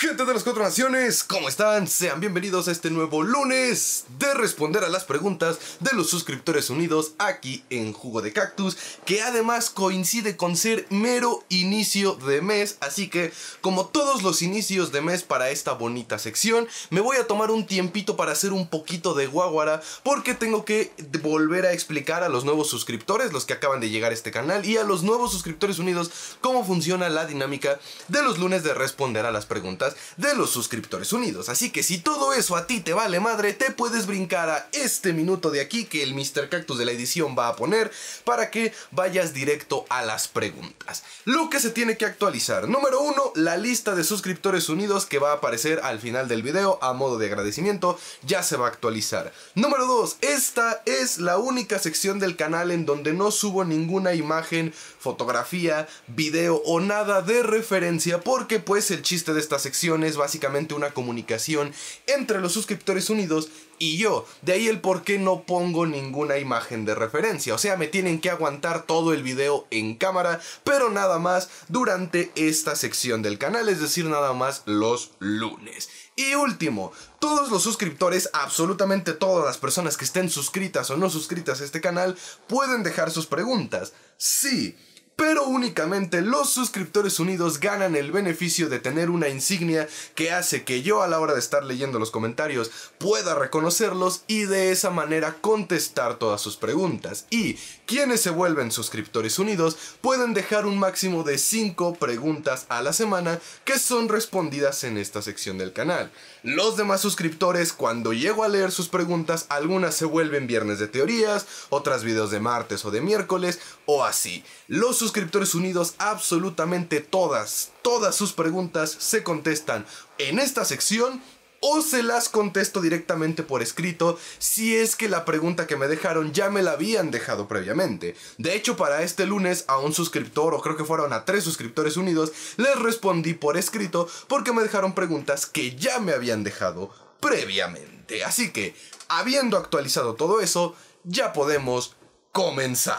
Gente de las cuatro naciones, ¿cómo están? Sean bienvenidos a este nuevo lunes de responder a las preguntas de los suscriptores unidos aquí en Jugo de Cactus, que además coincide con ser mero inicio de mes, así que como todos los inicios de mes para esta bonita sección, me voy a tomar un tiempito para hacer un poquito de guaguara, porque tengo que volver a explicar a los nuevos suscriptores, los que acaban de llegar a este canal, y a los nuevos suscriptores unidos cómo funciona la dinámica de los lunes de responder a las preguntas de los suscriptores unidos. Así que si todo eso a ti te vale madre, te puedes brincar a este minuto de aquí que el Mr. Cactus de la edición va a poner para que vayas directo a las preguntas. Lo que se tiene que actualizar. Número uno, la lista de suscriptores unidos que va a aparecer al final del video a modo de agradecimiento ya se va a actualizar. Número 2, esta es la única sección del canal en donde no subo ninguna imagen, fotografía, video o nada de referencia porque pues el chiste de esta sección es básicamente una comunicación entre los suscriptores unidos y yo. De ahí el por qué no pongo ninguna imagen de referencia. O sea, me tienen que aguantar todo el video en cámara, pero nada más durante esta sección del canal, es decir, nada más los lunes. Y último, todos los suscriptores, absolutamente todas las personas que estén suscritas o no suscritas a este canal, pueden dejar sus preguntas. Sí pero únicamente los suscriptores unidos ganan el beneficio de tener una insignia que hace que yo a la hora de estar leyendo los comentarios pueda reconocerlos y de esa manera contestar todas sus preguntas. Y quienes se vuelven suscriptores unidos pueden dejar un máximo de 5 preguntas a la semana que son respondidas en esta sección del canal. Los demás suscriptores, cuando llego a leer sus preguntas, algunas se vuelven viernes de teorías, otras videos de martes o de miércoles, o así. Los suscriptores unidos, absolutamente todas, todas sus preguntas se contestan en esta sección o se las contesto directamente por escrito si es que la pregunta que me dejaron ya me la habían dejado previamente. De hecho, para este lunes a un suscriptor, o creo que fueron a tres suscriptores unidos, les respondí por escrito porque me dejaron preguntas que ya me habían dejado previamente. Así que, habiendo actualizado todo eso, ya podemos comenzar.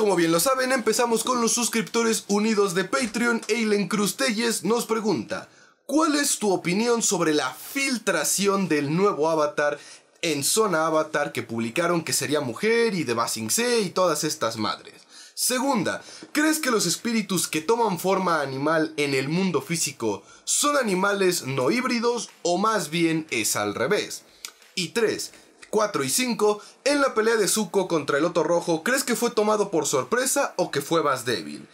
Como bien lo saben, empezamos con los suscriptores unidos de Patreon. Eilen Crustelles nos pregunta, ¿cuál es tu opinión sobre la filtración del nuevo avatar en Zona Avatar que publicaron que sería mujer y de Basing C y todas estas madres? Segunda, ¿crees que los espíritus que toman forma animal en el mundo físico son animales no híbridos o más bien es al revés? Y tres, 4 y 5, en la pelea de Zuko contra el Otro Rojo, ¿crees que fue tomado por sorpresa o que fue más débil?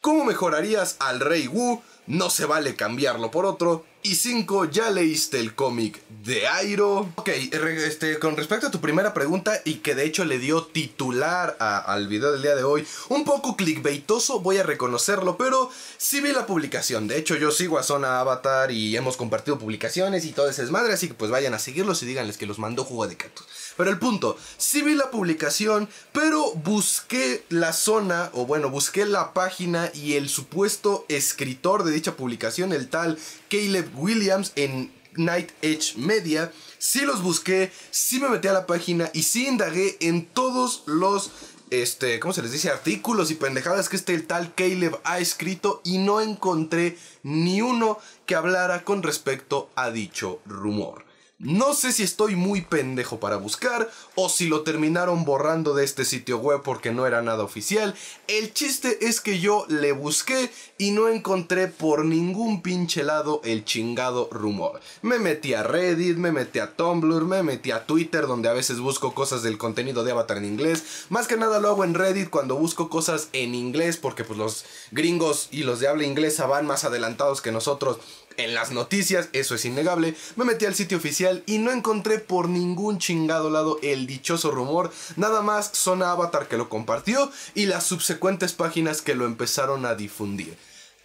¿Cómo mejorarías al Rey Wu? No se vale cambiarlo por otro. Y 5, ¿ya leíste el cómic de Airo? Ok, este, con respecto a tu primera pregunta y que de hecho le dio titular al video del día de hoy, un poco clickbaitoso, voy a reconocerlo, pero sí vi la publicación. De hecho, yo sigo a Zona Avatar y hemos compartido publicaciones y todo ese desmadre, así que pues vayan a seguirlos y díganles que los mandó Jugo de Cactus. Pero el punto, sí vi la publicación, pero busqué la zona, o bueno, busqué la página y el supuesto escritor de dicha publicación, el tal Caleb Williams en Night Edge Media. Sí los busqué, sí me metí a la página y sí indagué en todos los este, ¿cómo se les dice? Artículos y pendejadas que este el tal Caleb ha escrito y no encontré ni uno que hablara con respecto a dicho rumor. No sé si estoy muy pendejo para buscar o si lo terminaron borrando de este sitio web porque no era nada oficial. El chiste es que yo le busqué y no encontré por ningún pinche lado el chingado rumor. Me metí a Reddit, me metí a Tumblr, me metí a Twitter donde a veces busco cosas del contenido de Avatar en inglés. Más que nada lo hago en Reddit cuando busco cosas en inglés porque pues los gringos y los de habla inglesa van más adelantados que nosotros en las noticias, eso es innegable, me metí al sitio oficial y no encontré por ningún chingado lado el dichoso rumor, nada más Zona Avatar que lo compartió y las subsecuentes páginas que lo empezaron a difundir.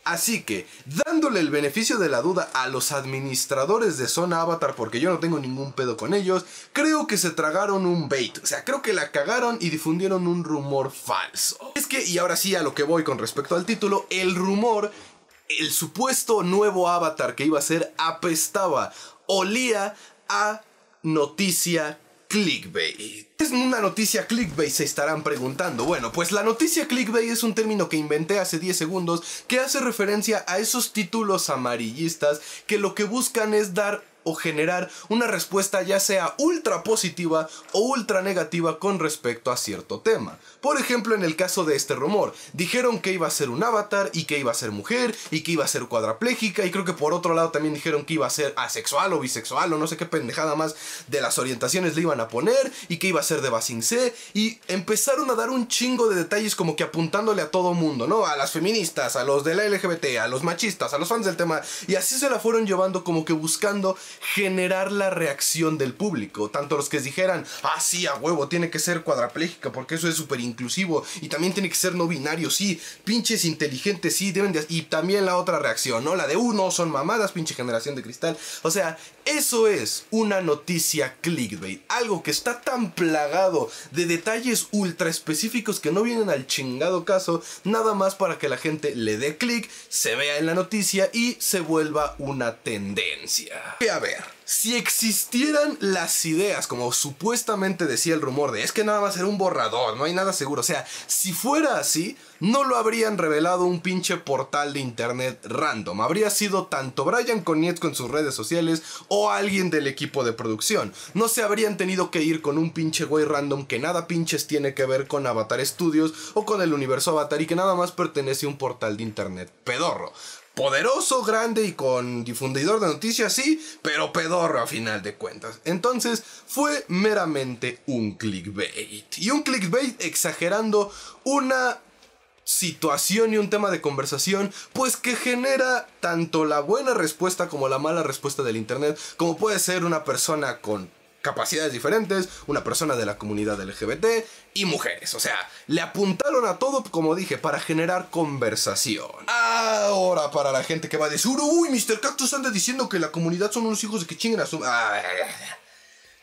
Así que, dándole el beneficio de la duda a los administradores de Zona Avatar, porque yo no tengo ningún pedo con ellos, creo que se tragaron un bait. O sea, creo que la cagaron y difundieron un rumor falso. Es que, y ahora sí a lo que voy con respecto al título, el rumor el supuesto nuevo avatar que iba a ser apestaba, olía a noticia clickbait. Es una noticia clickbait, se estarán preguntando. Bueno, pues la noticia clickbait es un término que inventé hace 10 segundos que hace referencia a esos títulos amarillistas que lo que buscan es dar o generar una respuesta ya sea ultra positiva o ultra negativa con respecto a cierto tema. Por ejemplo, en el caso de este rumor, dijeron que iba a ser un avatar y que iba a ser mujer y que iba a ser cuadraplégica y creo que por otro lado también dijeron que iba a ser asexual o bisexual o no sé qué pendejada más de las orientaciones le iban a poner y que iba a ser de Basing C y empezaron a dar un chingo de detalles como que apuntándole a todo mundo, ¿no? A las feministas, a los de la LGBT, a los machistas, a los fans del tema y así se la fueron llevando como que buscando generar la reacción del público. Tanto los que dijeran, ah, sí, a huevo, tiene que ser cuadraplégica porque eso es súper inclusivo y también tiene que ser no binario, sí, pinches inteligentes, sí, deben de... Y también la otra reacción, ¿no? La de, uno son mamadas, pinche generación de cristal. O sea, eso es una noticia clickbait, algo que está tan plagado de detalles ultra específicos que no vienen al chingado caso, nada más para que la gente le dé clic, se vea en la noticia y se vuelva una tendencia. Ver, si existieran las ideas, como supuestamente decía el rumor de es que nada va a ser un borrador, no hay nada seguro. O sea, si fuera así, no lo habrían revelado un pinche portal de internet random. Habría sido tanto Brian Coniet con sus redes sociales o alguien del equipo de producción. No se habrían tenido que ir con un pinche güey random que nada pinches tiene que ver con Avatar Studios o con el universo Avatar y que nada más pertenece a un portal de internet pedorro poderoso, grande y con difundidor de noticias, sí, pero pedorro a final de cuentas. Entonces fue meramente un clickbait. Y un clickbait exagerando una situación y un tema de conversación, pues que genera tanto la buena respuesta como la mala respuesta del Internet, como puede ser una persona con capacidades diferentes, una persona de la comunidad LGBT y mujeres. O sea, le apuntaron a todo, como dije, para generar conversación. Ahora, para la gente que va a decir, uy, Mr. Cactus anda diciendo que la comunidad son unos hijos de que chinguen a su...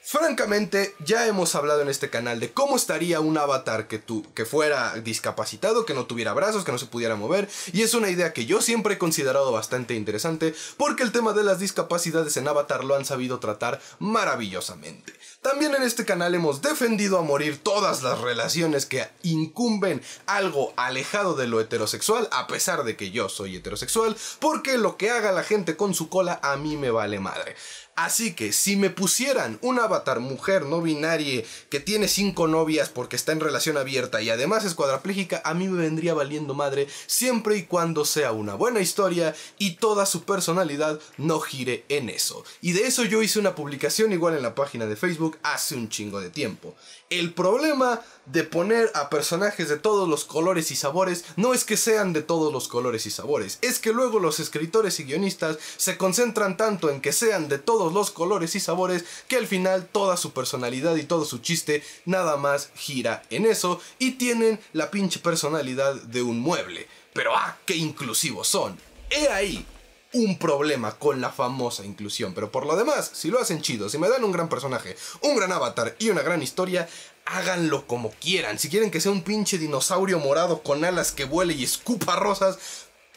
Francamente, ya hemos hablado en este canal de cómo estaría un avatar que, que fuera discapacitado, que no tuviera brazos, que no se pudiera mover, y es una idea que yo siempre he considerado bastante interesante porque el tema de las discapacidades en Avatar lo han sabido tratar maravillosamente. También en este canal hemos defendido a morir todas las relaciones que incumben algo alejado de lo heterosexual, a pesar de que yo soy heterosexual, porque lo que haga la gente con su cola a mí me vale madre. Así que si me pusieran un avatar mujer no binaria que tiene cinco novias porque está en relación abierta y además es cuadraplégica, a mí me vendría valiendo madre siempre y cuando sea una buena historia y toda su personalidad no gire en eso. Y de eso yo hice una publicación igual en la página de Facebook hace un chingo de tiempo. El problema de poner a personajes de todos los colores y sabores no es que sean de todos los colores y sabores, es que luego los escritores y guionistas se concentran tanto en que sean de todos los colores y sabores que al final toda su personalidad y todo su chiste nada más gira en eso y tienen la pinche personalidad de un mueble. Pero ah, qué inclusivos son. He ahí un problema con la famosa inclusión. Pero por lo demás, si lo hacen chido, si me dan un gran personaje, un gran avatar y una gran historia, háganlo como quieran. Si quieren que sea un pinche dinosaurio morado con alas que vuele y escupa rosas,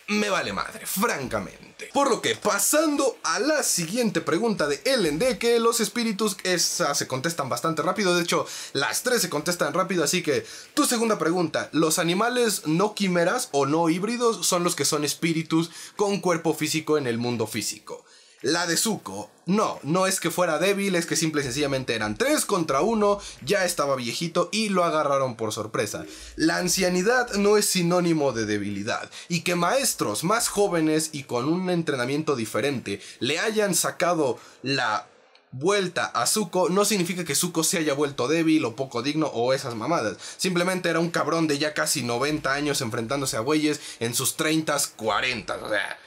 me vale madre, francamente. Por lo que, pasando a la siguiente pregunta de Ellen de que los espíritus, esas se contestan bastante rápido, de hecho, las tres se contestan rápido, así que tu segunda pregunta, ¿los animales no quimeras o no híbridos son los que son espíritus con cuerpo físico en el mundo físico? La de Zuko, no, no es que fuera débil, es que simple y sencillamente eran tres contra uno, ya estaba viejito y lo agarraron por sorpresa. La ancianidad no es sinónimo de debilidad, y que maestros más jóvenes y con un entrenamiento diferente le hayan sacado la vuelta a Zuko no significa que Zuko se haya vuelto débil o poco digno o esas mamadas. Simplemente era un cabrón de ya casi 90 años enfrentándose a güeyes en sus 30, 40. O sea,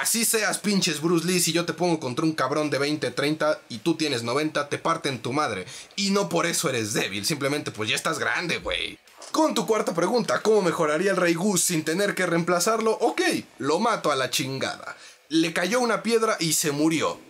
Así seas pinches Bruce Lee, si yo te pongo contra un cabrón de 20, 30 y tú tienes 90, te parten tu madre. Y no por eso eres débil, simplemente pues ya estás grande, güey. Con tu cuarta pregunta, ¿cómo mejoraría el Rey Goose sin tener que reemplazarlo? Ok, lo mato a la chingada. Le cayó una piedra y se murió.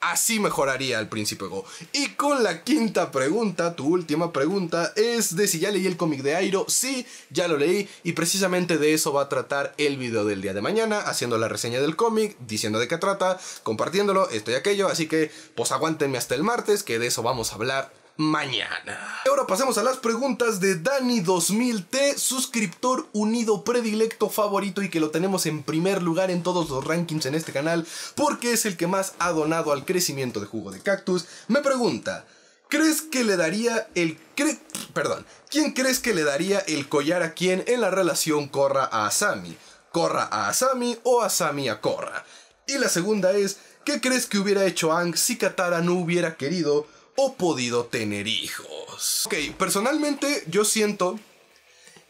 Así mejoraría el Príncipe Go. Y con la quinta pregunta, tu última pregunta, es de si ya leí el cómic de Airo. Sí, ya lo leí y precisamente de eso va a tratar el video del día de mañana, haciendo la reseña del cómic, diciendo de qué trata, compartiéndolo, esto y aquello. Así que, pues aguántenme hasta el martes, que de eso vamos a hablar mañana. Ahora pasemos a las preguntas de Dani2000T, suscriptor unido predilecto favorito y que lo tenemos en primer lugar en todos los rankings en este canal porque es el que más ha donado al crecimiento de jugo de cactus. Me pregunta, ¿crees que le daría el... Perdón, ¿quién crees que le daría el collar a quién en la relación Korra a Asami? ¿Korra a Asami o Asami a Korra? Y la segunda es, ¿qué crees que hubiera hecho Ang si Katara no hubiera querido o podido tener hijos. Ok, personalmente yo siento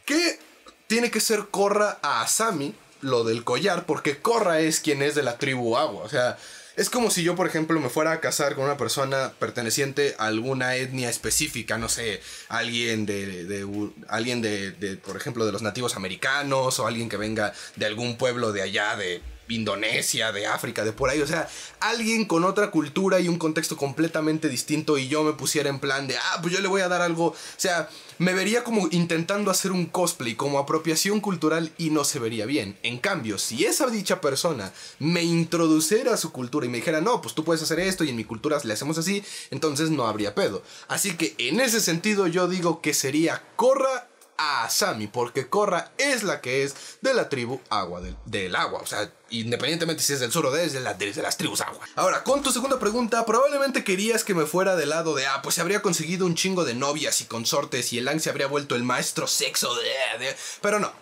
que tiene que ser Korra a Asami lo del collar, porque Korra es quien es de la tribu agua. O sea, es como si yo, por ejemplo, me fuera a casar con una persona perteneciente a alguna etnia específica, no sé, alguien de, alguien de, por ejemplo, de los nativos americanos o alguien que venga de algún pueblo de allá de Indonesia, de África, de por ahí. O sea, alguien con otra cultura y un contexto completamente distinto y yo me pusiera en plan de, ah, pues yo le voy a dar algo. O sea, me vería como intentando hacer un cosplay, como apropiación cultural y no se vería bien. En cambio, si esa dicha persona me introduciera a su cultura y me dijera, no, pues tú puedes hacer esto y en mi cultura le hacemos así, entonces no habría pedo. Así que en ese sentido yo digo que sería corra a Asami, porque Korra es la que es de la tribu agua, del, agua. O sea, independientemente si es del sur o de, la, de, las tribus agua. Ahora, con tu segunda pregunta, probablemente querías que me fuera del lado de, ah, pues se habría conseguido un chingo de novias y consortes y el Ang se habría vuelto el maestro sexo de... pero no.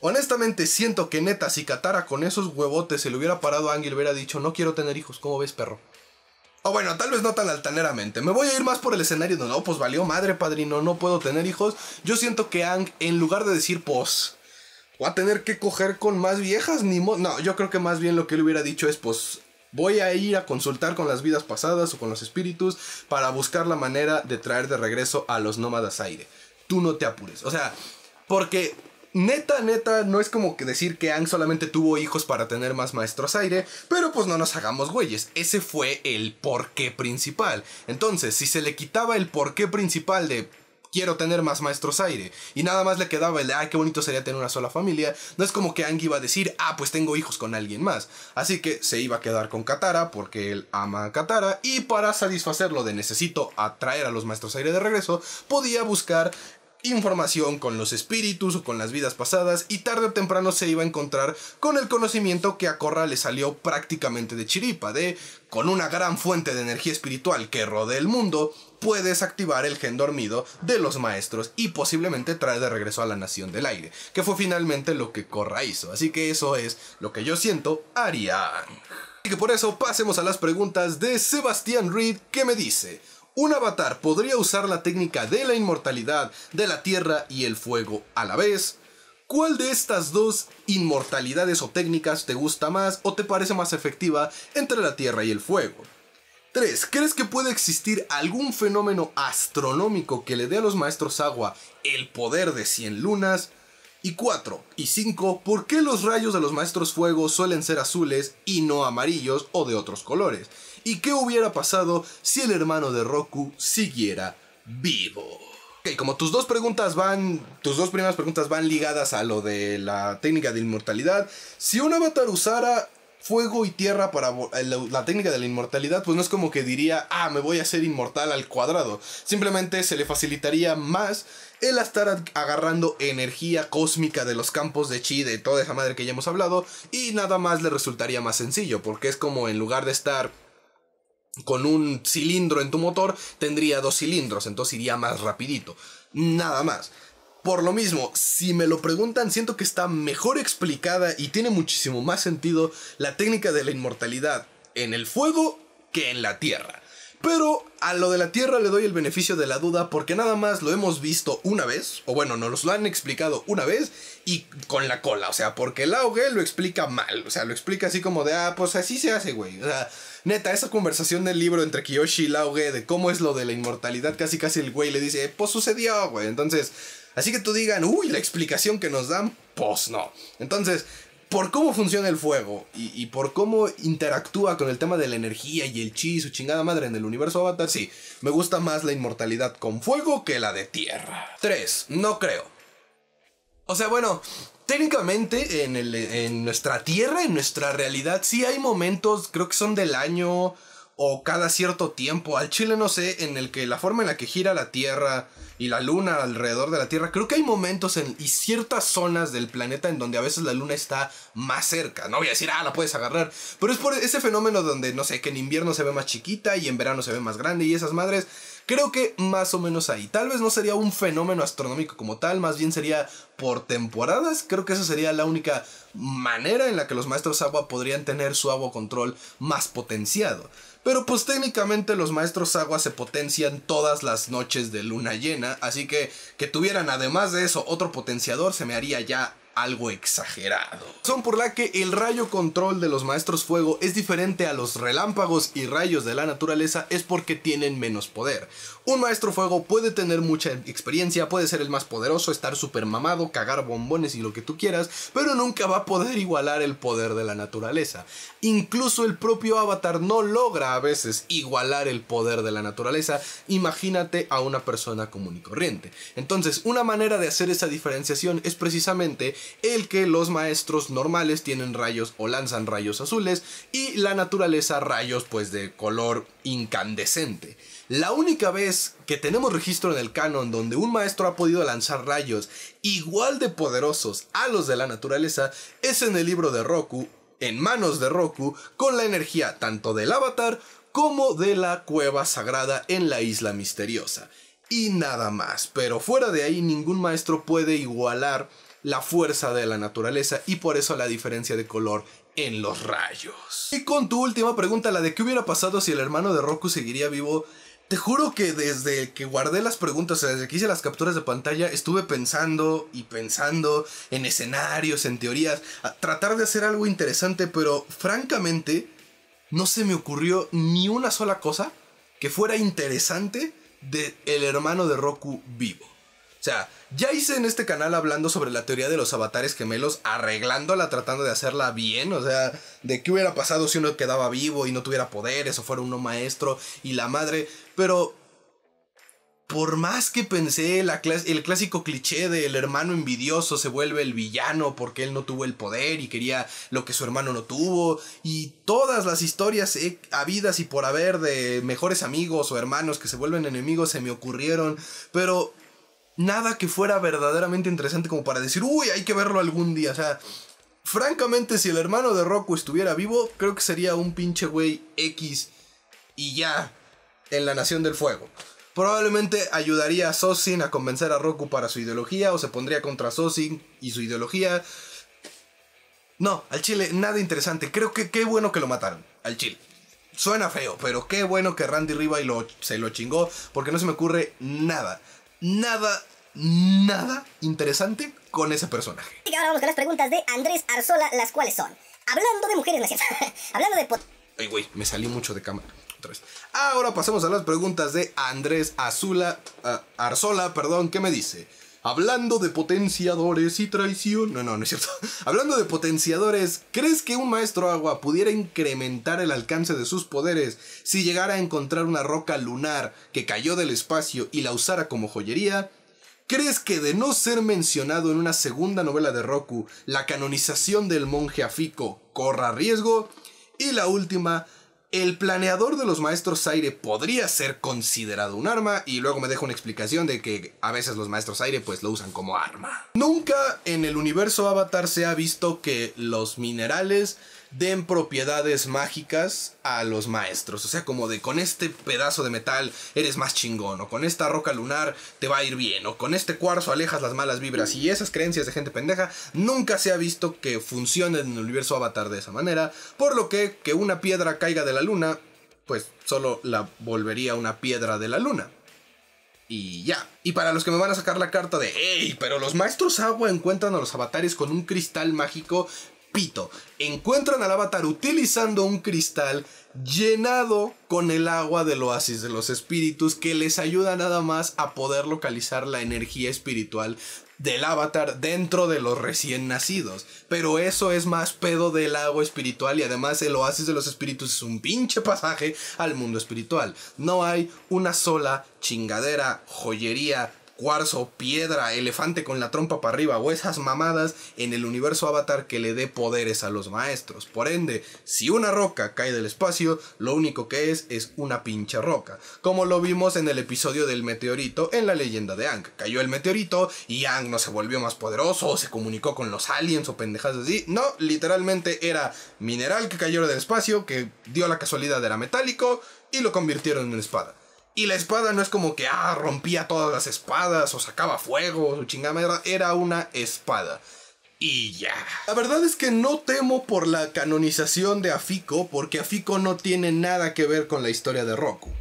Honestamente, siento que neta, si Katara con esos huevotes se le hubiera parado a le hubiera dicho, no quiero tener hijos, ¿cómo ves, perro? O bueno, tal vez no tan altaneramente. Me voy a ir más por el escenario de no, pues valió madre, padrino, no puedo tener hijos. Yo siento que Ang, en lugar de decir, pues, voy a tener que coger con más viejas, ni mo No, yo creo que más bien lo que él hubiera dicho es, pues, voy a ir a consultar con las vidas pasadas o con los espíritus para buscar la manera de traer de regreso a los nómadas aire. Tú no te apures. O sea, porque neta, neta, no es como que decir que Ang solamente tuvo hijos para tener más maestros aire, pero pues no nos hagamos güeyes, ese fue el porqué principal. Entonces, si se le quitaba el porqué principal de quiero tener más maestros aire. Y nada más le quedaba el de, ay, qué bonito sería tener una sola familia. No es como que Ang iba a decir, ah, pues tengo hijos con alguien más. Así que se iba a quedar con Katara porque él ama a Katara. Y para satisfacerlo de necesito atraer a los maestros aire de regreso, podía buscar información con los espíritus o con las vidas pasadas y tarde o temprano se iba a encontrar con el conocimiento que a Korra le salió prácticamente de chiripa, de con una gran fuente de energía espiritual que rodea el mundo, puedes activar el gen dormido de los maestros y posiblemente traer de regreso a la nación del aire, que fue finalmente lo que Korra hizo, así que eso es lo que yo siento haría. Y que por eso pasemos a las preguntas de Sebastián Reed que me dice, un avatar podría usar la técnica de la inmortalidad de la tierra y el fuego a la vez. ¿Cuál de estas dos inmortalidades o técnicas te gusta más o te parece más efectiva entre la tierra y el fuego? 3. ¿Crees que puede existir algún fenómeno astronómico que le dé a los maestros agua el poder de 100 lunas? Y 4 y 5, ¿por qué los rayos de los maestros fuego suelen ser azules y no amarillos o de otros colores? ¿Y qué hubiera pasado si el hermano de Roku siguiera vivo? Ok, como tus dos preguntas van, tus dos primeras preguntas van ligadas a lo de la técnica de inmortalidad, si un avatar usara fuego y tierra para eh, la, técnica de la inmortalidad, pues no es como que diría, ah, me voy a hacer inmortal al cuadrado. Simplemente se le facilitaría más el estar agarrando energía cósmica de los campos de chi, de toda esa madre que ya hemos hablado, y nada más le resultaría más sencillo, porque es como en lugar de estar con un cilindro en tu motor, tendría dos cilindros, entonces iría más rapidito. Nada más. Por lo mismo, si me lo preguntan, siento que está mejor explicada y tiene muchísimo más sentido la técnica de la inmortalidad en el fuego que en la tierra. Pero a lo de la Tierra le doy el beneficio de la duda porque nada más lo hemos visto una vez, o bueno, nos lo han explicado una vez y con la cola, o sea, porque el auge lo explica mal, o sea, lo explica así como de, ah, pues así se hace, güey, o sea, neta, esa conversación del libro entre Kiyoshi y Lauge de cómo es lo de la inmortalidad, casi casi el güey le dice, pues sucedió, güey, entonces, así que tú digan, uy, la explicación que nos dan, pues no, entonces, por cómo funciona el fuego y, por cómo interactúa con el tema de la energía y el chi, su chingada madre en el universo Avatar, sí, me gusta más la inmortalidad con fuego que la de tierra. 3. No creo. O sea, bueno, técnicamente en, en nuestra tierra, en nuestra realidad, sí hay momentos, creo que son del año o cada cierto tiempo. Al chile no sé, en el que la forma en la que gira la Tierra y la Luna alrededor de la Tierra, creo que hay momentos en, y ciertas zonas del planeta en donde a veces la Luna está más cerca. No voy a decir, ah, la puedes agarrar, pero es por ese fenómeno donde, no sé, que en invierno se ve más chiquita y en verano se ve más grande y esas madres. Creo que más o menos ahí. Tal vez no sería un fenómeno astronómico como tal, más bien sería por temporadas. Creo que esa sería la única manera en la que los maestros agua podrían tener su agua control más potenciado. Pero pues técnicamente los maestros agua se potencian todas las noches de luna llena, así que que tuvieran además de eso otro potenciador se me haría ya algo exagerado. Son por la que el rayo control de los maestros fuego es diferente a los relámpagos y rayos de la naturaleza es porque tienen menos poder. Un maestro fuego puede tener mucha experiencia, puede ser el más poderoso, estar super mamado, cagar bombones y lo que tú quieras, pero nunca va a poder igualar el poder de la naturaleza. Incluso el propio avatar no logra a veces igualar el poder de la naturaleza. Imagínate a una persona común y corriente. Entonces, una manera de hacer esa diferenciación es precisamente el que los maestros normales tienen rayos o lanzan rayos azules y la naturaleza rayos pues de color incandescente. La única vez que tenemos registro en el canon donde un maestro ha podido lanzar rayos igual de poderosos a los de la naturaleza es en el libro de Roku, en manos de Roku, con la energía tanto del avatar como de la cueva sagrada en la isla misteriosa. Y nada más, pero fuera de ahí ningún maestro puede igualar la fuerza de la naturaleza y por eso la diferencia de color en los rayos. Y con tu última pregunta, la de qué hubiera pasado si el hermano de Roku seguiría vivo, te juro que desde que guardé las preguntas, desde que hice las capturas de pantalla, estuve pensando y pensando en escenarios, en teorías, a tratar de hacer algo interesante, pero francamente no se me ocurrió ni una sola cosa que fuera interesante de el hermano de Roku vivo. Ya hice en este canal hablando sobre la teoría de los avatares gemelos, arreglándola, tratando de hacerla bien, o sea, de qué hubiera pasado si uno quedaba vivo y no tuviera poderes o fuera uno maestro y la madre, pero por más que pensé la el clásico cliché del hermano envidioso se vuelve el villano porque él no tuvo el poder y quería lo que su hermano no tuvo, y todas las historias habidas y por haber de mejores amigos o hermanos que se vuelven enemigos se me ocurrieron, pero nada que fuera verdaderamente interesante como para decir, uy, hay que verlo algún día. O sea, francamente, si el hermano de Roku estuviera vivo, creo que sería un pinche güey X y ya en la Nación del Fuego. Probablemente ayudaría a Sosin a convencer a Roku para su ideología o se pondría contra Sosin y su ideología. No, al chile, nada interesante. Creo que qué bueno que lo mataron, al chile. Suena feo, pero qué bueno que Randy Riva lo, se lo chingó, porque no se me ocurre nada nada, nada interesante con ese personaje. Y ahora vamos con las preguntas de Andrés Arzola, las cuales son, hablando de mujeres, no hablando de... Ay, güey, me salí mucho de cámara. Otra vez. Ahora pasemos a las preguntas de Andrés Azula, uh, Arzola, perdón, ¿qué me dice? Hablando de potenciadores y traición. No, no, no es cierto. Hablando de potenciadores, ¿crees que un maestro agua pudiera incrementar el alcance de sus poderes si llegara a encontrar una roca lunar que cayó del espacio y la usara como joyería? ¿Crees que de no ser mencionado en una segunda novela de Roku, la canonización del monje Afiko corra riesgo? Y la última, el planeador de los maestros aire podría ser considerado un arma y luego me deja una explicación de que a veces los maestros aire pues lo usan como arma. Nunca en el universo Avatar se ha visto que los minerales den propiedades mágicas a los maestros. O sea, como de con este pedazo de metal eres más chingón, o con esta roca lunar te va a ir bien, o con este cuarzo alejas las malas vibras. Y esas creencias de gente pendeja nunca se ha visto que funcionen en el universo Avatar de esa manera. Por lo que que una piedra caiga de la luna, pues solo la volvería una piedra de la luna. Y ya. Y para los que me van a sacar la carta de, hey, pero los maestros agua encuentran a los avatares con un cristal mágico, pito, encuentran al avatar utilizando un cristal llenado con el agua del oasis de los espíritus que les ayuda nada más a poder localizar la energía espiritual del avatar dentro de los recién nacidos. Pero eso es más pedo del agua espiritual y además el oasis de los espíritus es un pinche pasaje al mundo espiritual. No hay una sola chingadera, joyería, cuarzo, piedra, elefante con la trompa para arriba o esas mamadas en el universo Avatar que le dé poderes a los maestros. Por ende, si una roca cae del espacio, lo único que es es una pinche roca. Como lo vimos en el episodio del meteorito en la leyenda de Ang. Cayó el meteorito y Ang no se volvió más poderoso o se comunicó con los aliens o pendejadas así. No, literalmente era mineral que cayó del espacio, que dio la casualidad era metálico y lo convirtieron en espada. Y la espada no es como que, ah, rompía todas las espadas o sacaba fuego o chingada, era una espada. Y ya. La verdad es que no temo por la canonización de Afiko, porque Afiko no tiene nada que ver con la historia de Roku.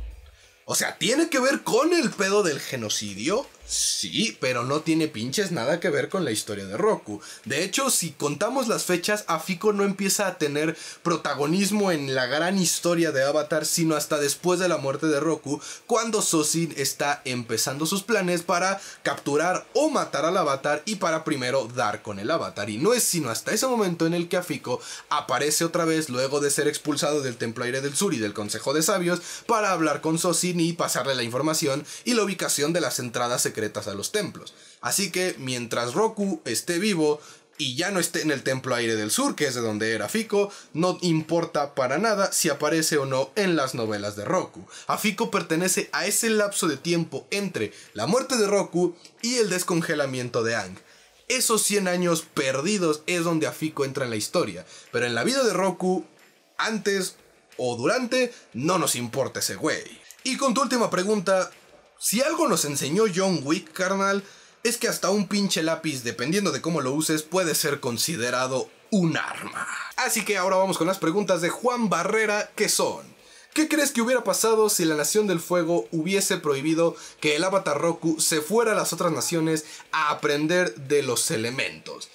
O sea, tiene que ver con el pedo del genocidio, Sí, pero no tiene pinches nada que ver con la historia de Roku. De hecho, si contamos las fechas, Afiko no empieza a tener protagonismo en la gran historia de Avatar, sino hasta después de la muerte de Roku, cuando Sosin está empezando sus planes para capturar o matar al Avatar y para primero dar con el Avatar. Y no es sino hasta ese momento en el que Afiko aparece otra vez luego de ser expulsado del Templo Aire del Sur y del Consejo de Sabios para hablar con Sosin y pasarle la información y la ubicación de las entradas secretas a los templos. Así que mientras Roku esté vivo y ya no esté en el templo aire del sur, que es de donde era Fiko, no importa para nada si aparece o no en las novelas de Roku. Afiko pertenece a ese lapso de tiempo entre la muerte de Roku y el descongelamiento de Ang. Esos 100 años perdidos es donde Afiko entra en la historia, pero en la vida de Roku, antes o durante, no nos importa ese güey. Y con tu última pregunta, si algo nos enseñó John Wick, carnal, es que hasta un pinche lápiz, dependiendo de cómo lo uses, puede ser considerado un arma. Así que ahora vamos con las preguntas de Juan Barrera, que son... ¿Qué crees que hubiera pasado si la Nación del Fuego hubiese prohibido que el avatar Roku se fuera a las otras naciones a aprender de los elementos?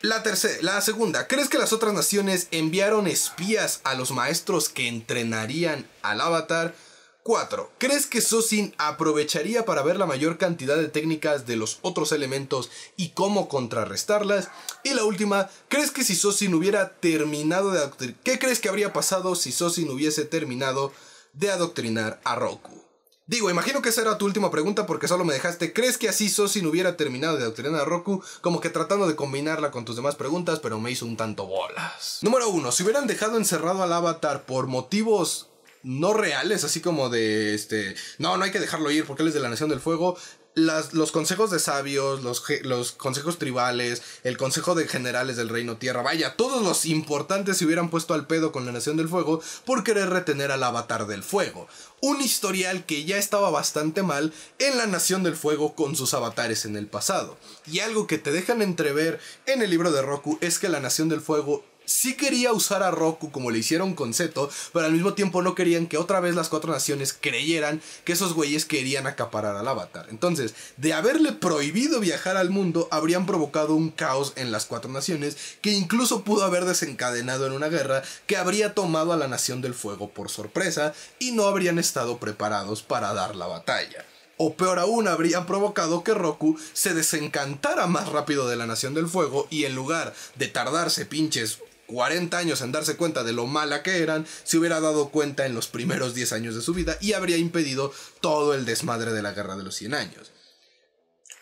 La tercera, la segunda, ¿crees que las otras naciones enviaron espías a los maestros que entrenarían al avatar? 4. ¿Crees que Sosin aprovecharía para ver la mayor cantidad de técnicas de los otros elementos y cómo contrarrestarlas? Y la última, ¿crees que si Sosin hubiera terminado de adoctrinar... ¿Qué crees que habría pasado si Sosin hubiese terminado de adoctrinar a Roku? Digo, imagino que esa era tu última pregunta porque solo me dejaste. ¿Crees que así Sosin hubiera terminado de adoctrinar a Roku? Como que tratando de combinarla con tus demás preguntas, pero me hizo un tanto bolas. Número 1. Si hubieran dejado encerrado al avatar por motivos no reales, así como de este, no, no hay que dejarlo ir porque él es de la Nación del Fuego. Las, los consejos de sabios, los, los, consejos tribales, el consejo de generales del Reino Tierra, vaya, todos los importantes se hubieran puesto al pedo con la Nación del Fuego por querer retener al avatar del fuego. Un historial que ya estaba bastante mal en la Nación del Fuego con sus avatares en el pasado. Y algo que te dejan entrever en el libro de Roku es que la Nación del Fuego sí quería usar a Roku como le hicieron con Zeto, pero al mismo tiempo no querían que otra vez las cuatro naciones creyeran que esos güeyes querían acaparar al avatar. Entonces, de haberle prohibido viajar al mundo, habrían provocado un caos en las cuatro naciones que incluso pudo haber desencadenado en una guerra que habría tomado a la Nación del Fuego por sorpresa y no habrían estado preparados para dar la batalla. O peor aún, habrían provocado que Roku se desencantara más rápido de la Nación del Fuego y en lugar de tardarse pinches 40 años en darse cuenta de lo mala que eran, se hubiera dado cuenta en los primeros 10 años de su vida y habría impedido todo el desmadre de la Guerra de los 100 años.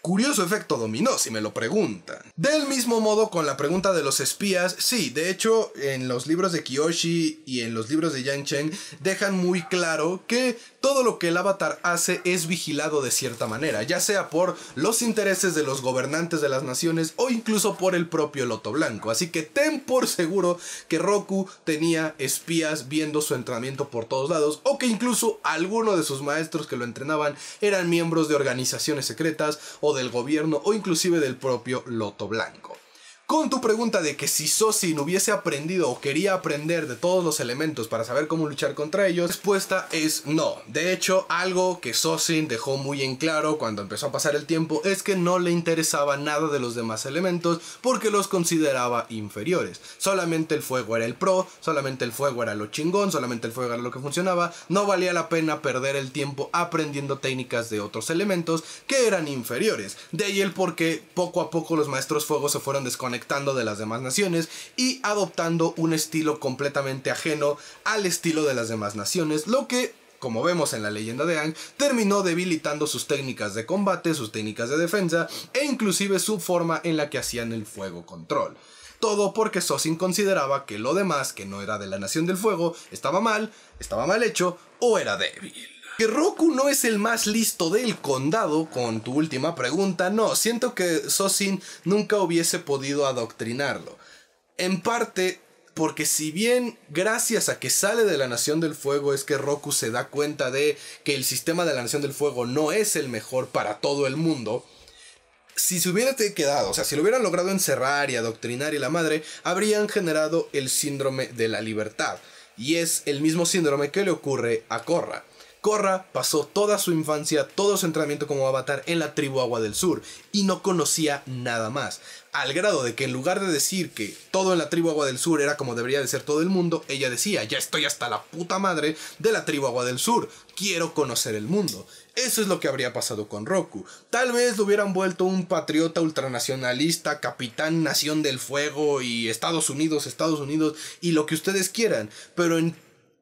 Curioso efecto dominó, si me lo preguntan. Del mismo modo con la pregunta de los espías, sí, de hecho en los libros de Kiyoshi y en los libros de Yang Chen dejan muy claro que todo lo que el avatar hace es vigilado de cierta manera, ya sea por los intereses de los gobernantes de las naciones o incluso por el propio Loto Blanco. Así que ten por seguro que Roku tenía espías viendo su entrenamiento por todos lados o que incluso alguno de sus maestros que lo entrenaban eran miembros de organizaciones secretas del gobierno o inclusive del propio Loto Blanco. Con tu pregunta de que si Sosin hubiese aprendido o quería aprender de todos los elementos para saber cómo luchar contra ellos, la respuesta es no. De hecho, algo que Sosin dejó muy en claro cuando empezó a pasar el tiempo es que no le interesaba nada de los demás elementos porque los consideraba inferiores. Solamente el fuego era el pro, solamente el fuego era lo chingón, solamente el fuego era lo que funcionaba. No valía la pena perder el tiempo aprendiendo técnicas de otros elementos que eran inferiores. De ahí el por qué poco a poco los maestros fuego se fueron desconectando de las demás naciones y adoptando un estilo completamente ajeno al estilo de las demás naciones, lo que como vemos en la leyenda de Aang, terminó debilitando sus técnicas de combate, sus técnicas de defensa e inclusive su forma en la que hacían el fuego control. Todo porque Sosin consideraba que lo demás, que no era de la Nación del Fuego, estaba mal, estaba mal hecho o era débil. Que Roku no es el más listo del condado, con tu última pregunta, no, siento que Sosin nunca hubiese podido adoctrinarlo. En parte porque si bien gracias a que sale de la Nación del Fuego es que Roku se da cuenta de que el sistema de la Nación del Fuego no es el mejor para todo el mundo, si se hubiera quedado, o sea, si lo hubieran logrado encerrar y adoctrinar y la madre, habrían generado el síndrome de la libertad. Y es el mismo síndrome que le ocurre a Korra. Korra pasó toda su infancia, todo su entrenamiento como avatar en la tribu Agua del Sur y no conocía nada más. Al grado de que en lugar de decir que todo en la tribu Agua del Sur era como debería de ser todo el mundo, ella decía, ya estoy hasta la puta madre de la tribu Agua del Sur, quiero conocer el mundo. Eso es lo que habría pasado con Roku. Tal vez lo hubieran vuelto un patriota ultranacionalista, capitán nación del fuego y Estados Unidos, Estados Unidos y lo que ustedes quieran, pero en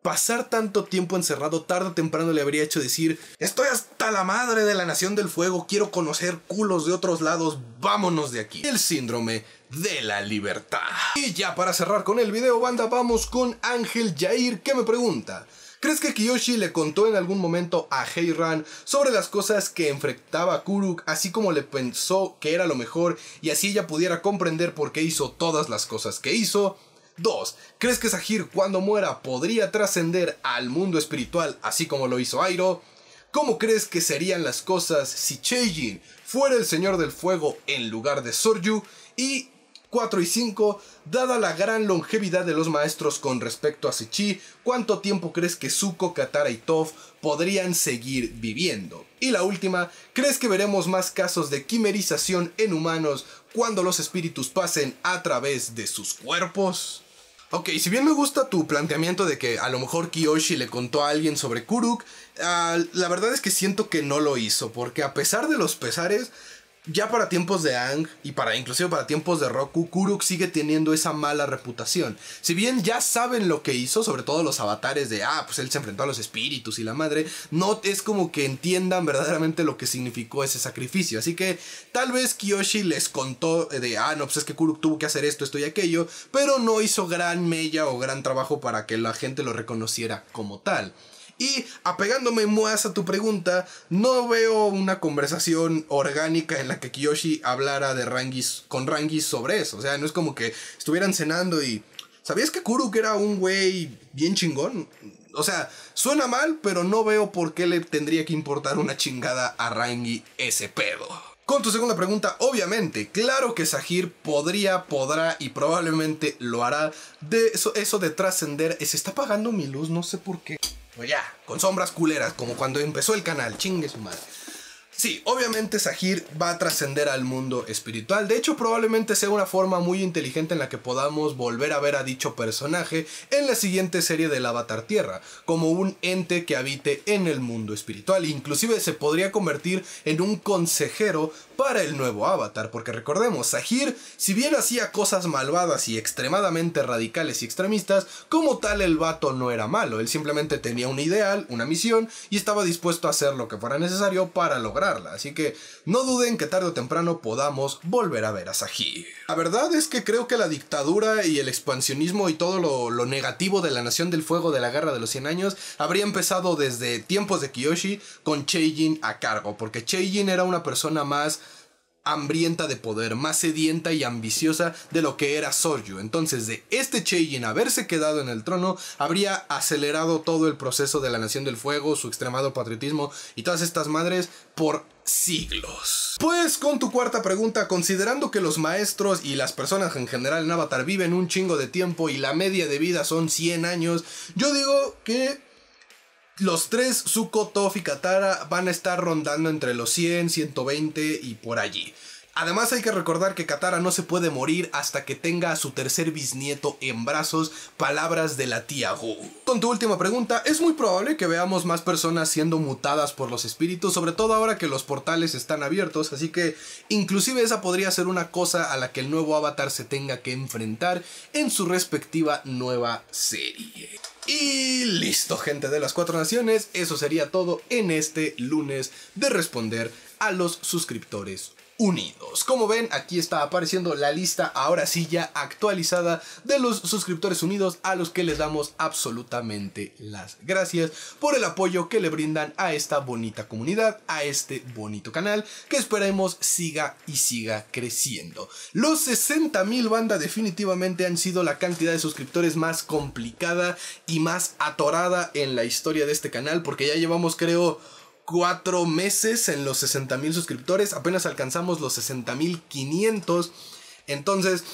pasar tanto tiempo encerrado tarde o temprano le habría hecho decir, estoy hasta la madre de la Nación del Fuego, quiero conocer culos de otros lados, vámonos de aquí. El síndrome de la libertad. Y ya para cerrar con el video, banda, vamos con Ángel Jair que me pregunta. ¿Crees que Kiyoshi le contó en algún momento a Heiran sobre las cosas que enfrentaba Kuruk, así como le pensó que era lo mejor y así ella pudiera comprender por qué hizo todas las cosas que hizo? 2. ¿Crees que Sahir cuando muera podría trascender al mundo espiritual así como lo hizo Airo? ¿Cómo crees que serían las cosas si Cheijin fuera el Señor del Fuego en lugar de Soryu? Y 4 y 5, dada la gran longevidad de los maestros con respecto a Sichi, ¿cuánto tiempo crees que Zuko, Katara y Toph podrían seguir viviendo? Y la última, ¿crees que veremos más casos de quimerización en humanos cuando los espíritus pasen a través de sus cuerpos? Ok, si bien me gusta tu planteamiento de que a lo mejor Kiyoshi le contó a alguien sobre Kuruk, uh, la verdad es que siento que no lo hizo, porque a pesar de los pesares, ya para tiempos de Ang y para inclusive para tiempos de Roku, Kuruk sigue teniendo esa mala reputación. Si bien ya saben lo que hizo, sobre todo los avatares de, ah, pues él se enfrentó a los espíritus y la madre, no es como que entiendan verdaderamente lo que significó ese sacrificio. Así que tal vez Kiyoshi les contó de, ah, no, pues es que Kuruk tuvo que hacer esto, esto y aquello, pero no hizo gran mella o gran trabajo para que la gente lo reconociera como tal. Y apegándome más a tu pregunta, no veo una conversación orgánica en la que Kiyoshi hablara de Rangis con Rangis sobre eso. O sea, no es como que estuvieran cenando y. ¿Sabías que Kuruk era un güey bien chingón? O sea, suena mal, pero no veo por qué le tendría que importar una chingada a Rangi ese pedo. Con tu segunda pregunta, obviamente, claro que Sahir podría, podrá y probablemente lo hará. De eso, eso de trascender, se está apagando mi luz, no sé por qué. Pues ya, con sombras culeras, como cuando empezó el canal, chingue su madre. Sí, obviamente Sahir va a trascender al mundo espiritual. De hecho, probablemente sea una forma muy inteligente en la que podamos volver a ver a dicho personaje en la siguiente serie del Avatar Tierra, como un ente que habite en el mundo espiritual. Inclusive se podría convertir en un consejero para el nuevo Avatar, porque recordemos, Sahir, si bien hacía cosas malvadas y extremadamente radicales y extremistas, como tal el vato no era malo, él simplemente tenía un ideal, una misión, y estaba dispuesto a hacer lo que fuera necesario para lograrla, así que no duden que tarde o temprano podamos volver a ver a Sahir. La verdad es que creo que la dictadura y el expansionismo y todo lo, negativo de la Nación del Fuego de la Guerra de los 100 Años habría empezado desde tiempos de Kiyoshi con Cheijin a cargo, porque Cheijin era una persona más hambrienta de poder, más sedienta y ambiciosa de lo que era Soryu. Entonces, de este Cheijin haberse quedado en el trono, habría acelerado todo el proceso de la Nación del Fuego, su extremado patriotismo y todas estas madres por siglos. Pues con tu cuarta pregunta, considerando que los maestros y las personas en general en Avatar viven un chingo de tiempo y la media de vida son 100 años, yo digo que los tres, Zuko, Toph y Katara, van a estar rondando entre los 100, 120 y por allí. Además hay que recordar que Katara no se puede morir hasta que tenga a su tercer bisnieto en brazos, palabras de la tía Gu. Con tu última pregunta, es muy probable que veamos más personas siendo mutadas por los espíritus, sobre todo ahora que los portales están abiertos, así que inclusive esa podría ser una cosa a la que el nuevo avatar se tenga que enfrentar en su respectiva nueva serie. Y listo, gente de las cuatro naciones. Eso sería todo en este lunes de responder a los suscriptores unidos. Como ven, aquí está apareciendo la lista ahora sí ya actualizada de los suscriptores unidos a los que les damos absolutamente las gracias por el apoyo que le brindan a esta bonita comunidad, a este bonito canal que esperemos siga y siga creciendo. Los 60 mil banda definitivamente han sido la cantidad de suscriptores más complicada y más atorada en la historia de este canal porque ya llevamos creo cuatro meses en los 60 mil suscriptores. Apenas alcanzamos los 60 mil 500. Entonces,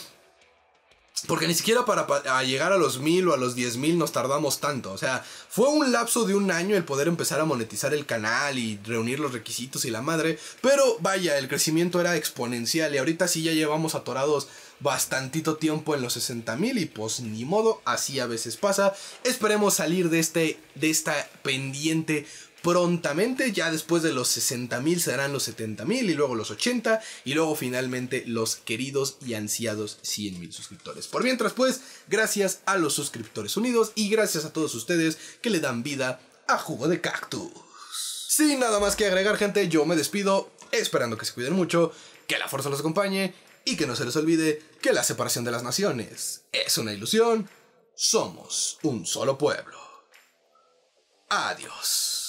porque ni siquiera para, llegar a los mil o a los 10 mil nos tardamos tanto. O sea, fue un lapso de un año el poder empezar a monetizar el canal y reunir los requisitos y la madre. Pero vaya, el crecimiento era exponencial y ahorita sí ya llevamos atorados bastantito tiempo en los 60 mil y pues ni modo, así a veces pasa. Esperemos salir de, este, de esta pendiente prontamente, ya después de los 60 mil serán los 70 mil y luego los 80 y luego finalmente los queridos y ansiados 100 mil suscriptores. Por mientras pues, gracias a los suscriptores unidos y gracias a todos ustedes que le dan vida a Jugo de Cactus. Sin nada más que agregar gente, yo me despido esperando que se cuiden mucho, que la fuerza los acompañe y que no se les olvide que la separación de las naciones es una ilusión. Somos un solo pueblo. Adiós.